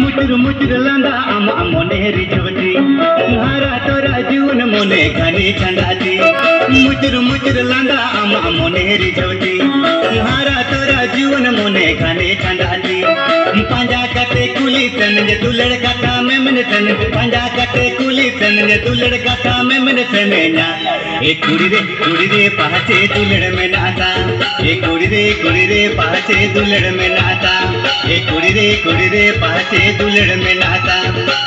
मुचुर मुचुर लांदा आम मोने रिझवती हारा तोरा जीवन मोने घनी चंदाती मुचुर मुचुर लांदा आम मोने रिझवती हारा तोरा जीवन मोने घनी चंदाती पंजा कटे कुली तन जे तू लड़का था मैं मन तन पंजा कटे कुली तन जे तू लड़का था मैं मन तन ना ए कुड़ी रे कुड़ी रे पहचे दुलड़ में नाता ए कुड़ी रे कुड़ी रे पाचे दुलड़ में नाता। ए कुड़ी रे कुड़ी रे पाचे दुलड़ में नाता।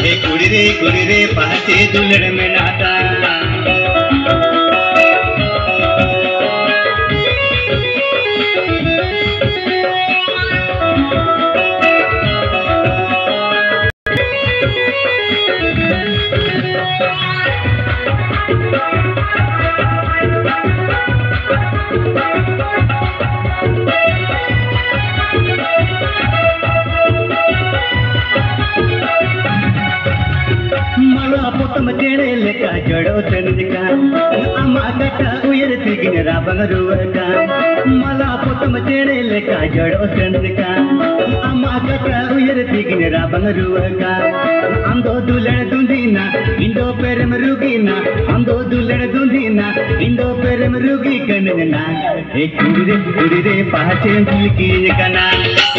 ए कुड़ी रे कुड़ी रे पाचे दुलड़ में नाता। ಕೇಳಲೆಕ್ಕ ಜಡೋ ಚಂದಿಕ ಅಮ್ಮ ಕಟ್ಟ ಉಯರ್ ಸಿಗಿನ ಬಂಗರುವಕ ಮಲ ಪೊತ್ತಮ ಕೇಳಲೆಕ್ಕ ಜಡೋ ಚಂದಿಕ ಅಮ್ಮ ಕಟ್ಟ ಉಯರ್ ಸಿಗಿನ ಬಂಗರುವಕ ಅಂದೋ ದುಲಣ ದುಂದಿನ ಇಂದೋ ಪೆರಮ ರುಗಿನ ಅಂದೋ ದುಲಣ ದುಂದಿನ ಇಂದೋ ಪೆರಮ ರುಗಿ ಕಣ್ಣನ ಏ ಕುಡಿದೆ ಕುಡಿದೆ ಪಾಚೆ ಬಿಲ್ಕೀನ ಕನ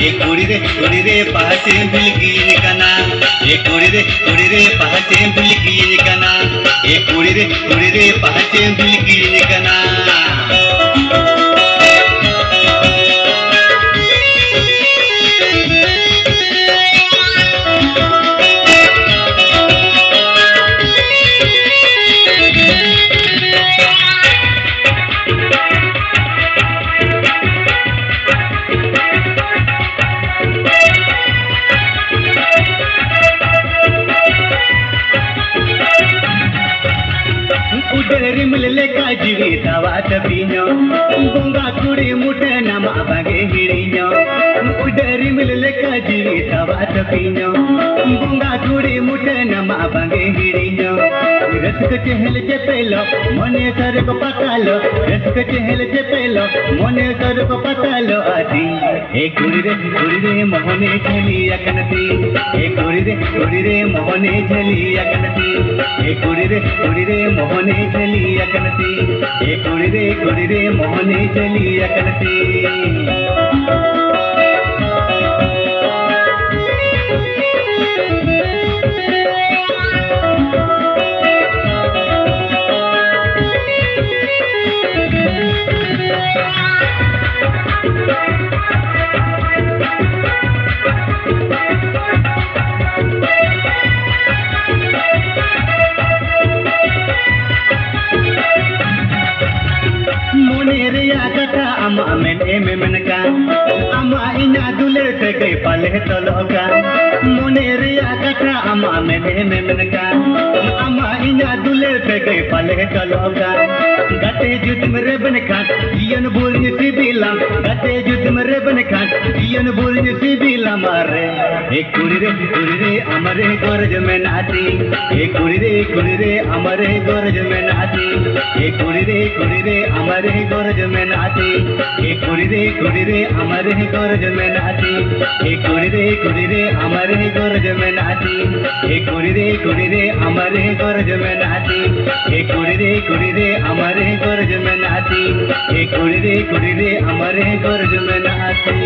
ಏ ಕುಡಿದೆ ಕುಡಿದೆ ಪಾಚೆ ಬಿಲ್ಕೀನ ಕನ ए कुड़ी रे कुड़ी रे पहचे कना रे कुड़ी रे पहचे दिल कना ಉಡರಿ ಮುಲಲೆ ಕಾಜಿವಿ ತವಾತ ಬೀನೋ ಗೊಂಗಾ ಕುಡಿ ಮುಟ ನಮ ಬಗೆ ಹಿಡಿನೋ ಉಡರಿ ಮುಲಲೆ ಕಾಜಿವಿ ತವಾತ ಬೀನೋ ಗೊಂಗಾ ಕುಡಿ ಮುಟ ನಮ ಬಗೆ ಹಿಡಿನೋ রেস্ক চেহেল যে পেল মনে সর্ব পাতালো রেস্ক চেহেল যে পেল মনে সর্ব পাতালো আদি এ ঘুরিরে ঘুরিরে মোহনে ঝেলি একনতি এ ঘুরিরে ঘুরিরে মোহনে ঝেলি একনতি এ ঘুরিরে ঘুরিরে মোহনে ঝেলি একনতি এ ঘুরিরে ঘুরিরে মোহনে ঝেলি একনতি ama amen ememen ka ama ina duler tege pale toloka moner ya kata ama amen ememen ka ama ina duler tege pale toloka gate jut mere ben khat ian bolni sibila gate jut mere ben khat ian bolni sibila mare ek kuri re kuri re amare gorj mein naati ek kuri re kuri re amare gorj mein naati ek kuri re kuri re नाची है अमरे गोरज में नाची एक कुड़ी रे कुड़ी रे अमर है गोरज में नाची एक कुड़ी रे कुड़ी रे अमर है गोरज में नाची एक कुड़ी रे कुड़ी रे अमर है गोरज में नाची एक कुड़ी रे कुड़ी रे अमर है गोरज में नाची एक कुड़ी रे कुड़ी रे अमर है गोरज में नाची